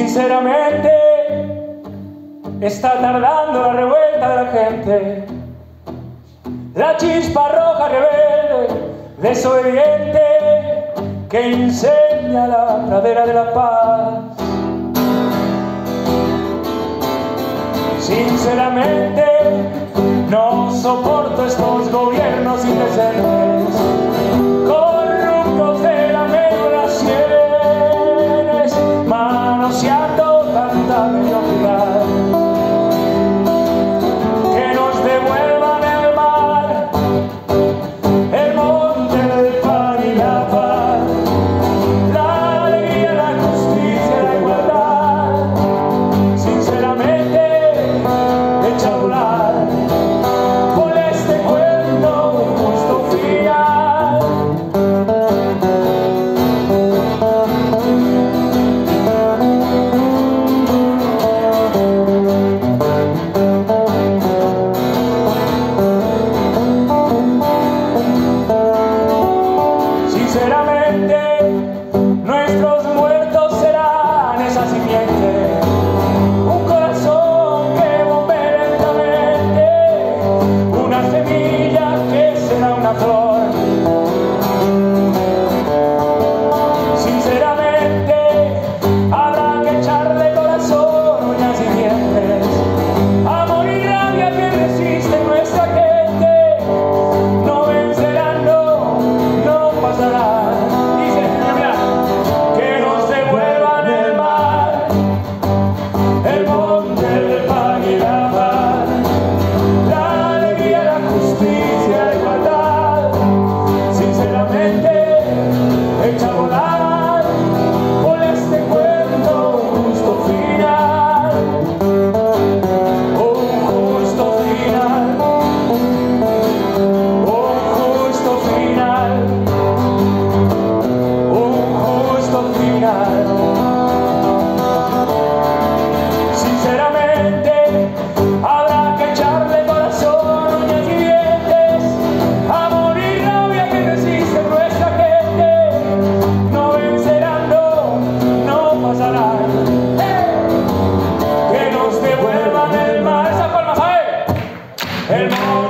Sinceramente, está tardando la revuelta de la gente. La chispa roja rebelde, desobediente, que incendia la pradera de la paz. Sinceramente, no soporto cantar sinceramente. and all.